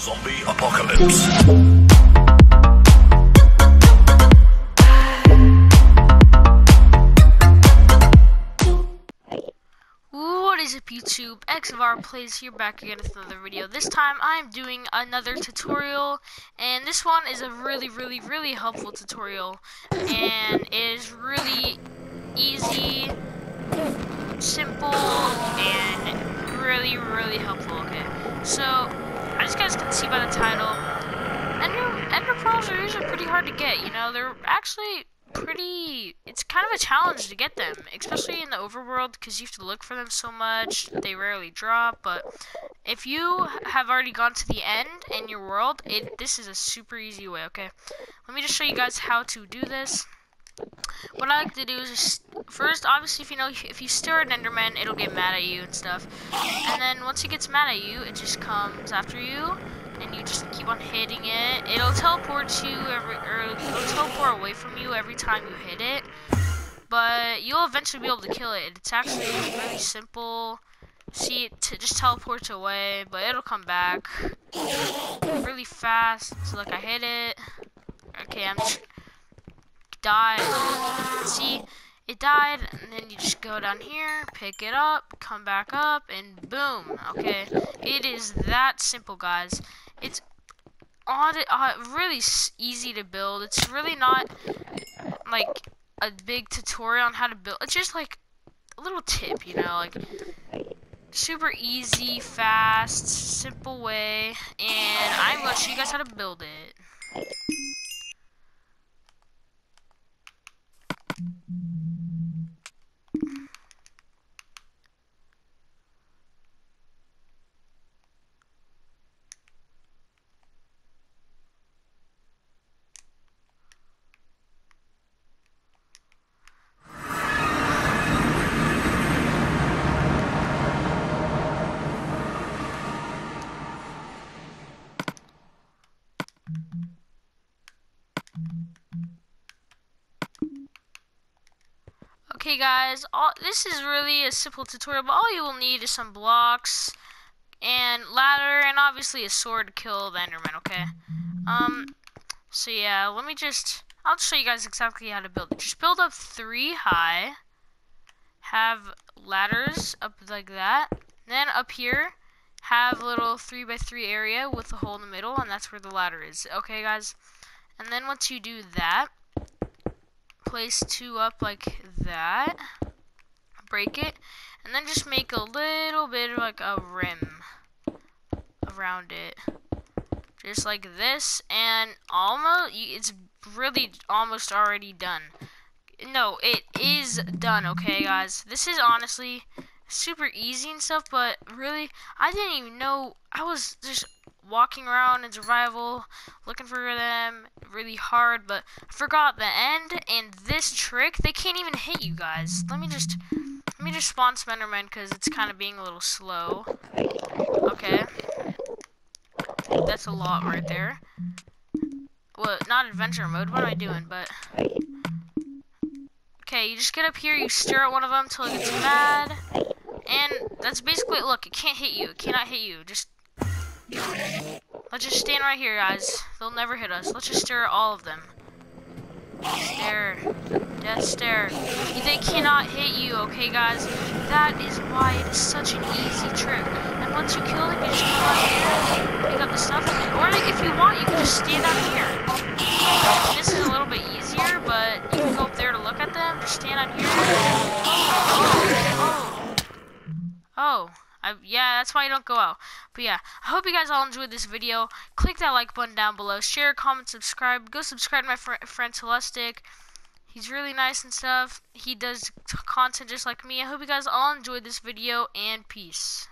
Zombie Apocalypse. What is up YouTube? Xvar Plays here back again with another video. This time I'm doing another tutorial and this one is a really really really helpful tutorial and is really easy, simple, and really really helpful, okay? So, as you guys can see by the title, Ender, Ender Pearls are usually pretty hard to get, you know, they're actually pretty it's kind of a challenge to get them especially in the overworld because you have to look for them so much. They rarely drop but if you have already gone to the end in your world it this is a super easy way okay? Let me just show you guys how to do this. What I like to do is just first obviously if you know if you stir an enderman it'll get mad at you and stuff and then once it gets mad at you it just comes after you and you just keep on hitting it. It'll teleport you every, or it'll teleport away from you every time you hit it. But you'll eventually be able to kill it. It's actually really simple. See, it just teleports away, but it'll come back really fast. So like I hit it. Okay, I'm died. See, it died, and then you just go down here, pick it up, come back up, and boom. Okay, it is that simple, guys. It's on uh, really easy to build. It's really not like a big tutorial on how to build. It's just like a little tip, you know, like super easy, fast, simple way. And I'm gonna show you guys how to build it. Okay guys, all, this is really a simple tutorial, but all you will need is some blocks and ladder and obviously a sword to kill the enderman, okay? Um, so yeah, let me just, I'll show you guys exactly how to build it. Just build up three high, have ladders up like that, then up here, have a little three by three area with a hole in the middle, and that's where the ladder is, okay guys? And then once you do that, place two up like that, break it, and then just make a little bit of like a rim around it. Just like this, and almost, it's really almost already done. No, it is done, okay guys? This is honestly super easy and stuff, but really, I didn't even know, I was just walking around in survival, looking for them really hard, but I forgot the end and this trick, they can't even hit you guys. Let me just let me just spawn Slenderman because it's kind of being a little slow. Okay. That's a lot right there. Well, not adventure mode. What am I doing? But okay, you just get up here, you stare at one of them until it gets mad, and that's basically look. It can't hit you. It cannot hit you. Just Let's just stand right here, guys. They'll never hit us. Let's just stare at all of them. Stare. Death stare. They cannot hit you, okay, guys? That is why it is such an easy trick. And once you kill them, you just come out here, pick up the stuff, or if you want, you can just stand out here. This is a little bit easier, but you can go up there to look at them. Just stand out here. Oh. Oh. oh. oh. I, yeah, that's why you don't go out. But yeah, I hope you guys all enjoyed this video. Click that like button down below. Share, comment, subscribe. Go subscribe to my fr friend Celestic. He's really nice and stuff. He does content just like me. I hope you guys all enjoyed this video, and peace.